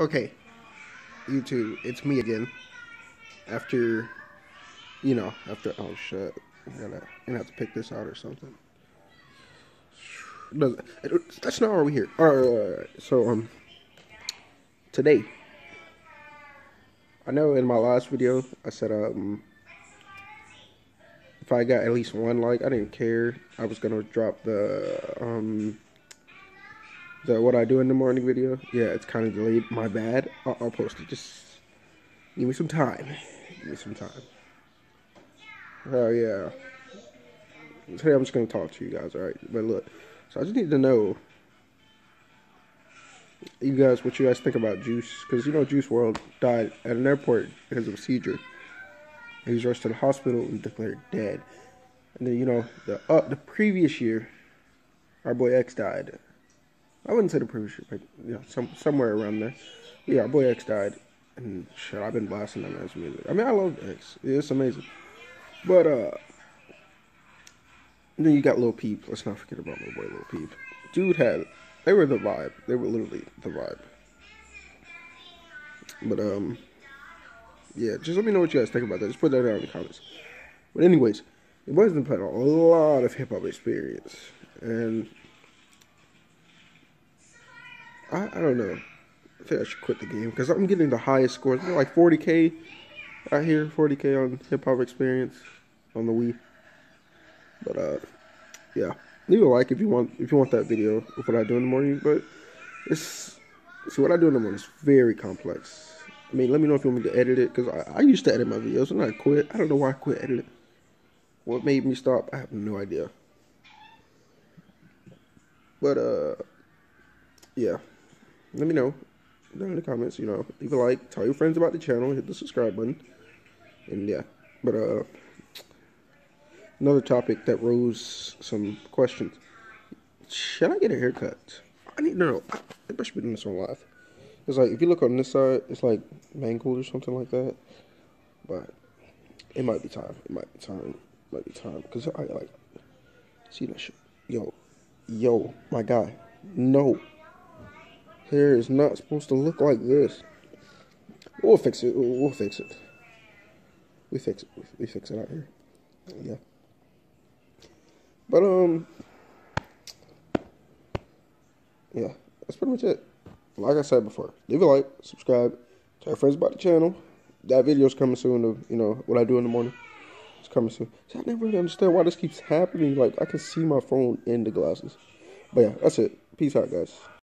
Okay, YouTube, it's me again. After, you know, after, oh shit, I'm gonna, gonna have to pick this out or something. Does that's not why we're here. Alright, so, um, today, I know in my last video, I said, um, if I got at least one like, I didn't care. I was gonna drop the, um, the what I do in the morning video. Yeah, it's kind of delayed. My bad. I'll, I'll, post it. Just give me some time. Give me some time. Oh yeah. Today I'm just gonna talk to you guys. All right. But look, so I just need to know you guys what you guys think about Juice because you know Juice WRLD died at an airport because of a seizure. He was rushed to the hospital and declared dead. And then you know the uh, the previous year, our boy X died. I wouldn't say the previous year, but yeah, some somewhere around there. Yeah, our boy X died, and shit, I've been blasting that man's music. I mean, I love X. It's amazing. But uh, then you got Lil Peep. Let's not forget about my boy Lil Peep. Dude had, they were the vibe. They were literally the vibe. But um, yeah, just let me know what you guys think about that. Just put that down in the comments. But anyways, it wasn't playing a lot of hip hop experience, and I, don't know. I think I should quit the game because I'm getting the highest scores. Like 40k out here, 40k on hip hop experience on the Wii. But uh, yeah, leave a like if you want if you want that video of what I do in the morning. But it's see what I do in the morning is very complex. I mean, let me know if you want me to edit it because I, I used to edit my videos and I quit. I don't know why I quit editing. What made me stop? I have no idea. But uh, yeah let me know down in the comments. You know, leave a like, tell your friends about the channel, hit the subscribe button, and yeah. But uh, another topic that rose some questions: Should I get a haircut? I need to know. I I should be doing this on live. It's like if you look on this side, it's like mangled or something like that. But it might be time. It might be time. It might be time because I like see that shit. Yo, yo, my guy, no. Hair is not supposed to look like this. We'll fix it. We'll fix it. We fix it. We fix it out here. Yeah. But, um, yeah, that's pretty much it. Like I said before, leave a like, subscribe, tell your friends about the channel. That video's coming soon of, you know, what I do in the morning. It's coming soon. See, I never really understand why this keeps happening. Like, I can see my phone in the glasses. But yeah, that's it. Peace out, guys.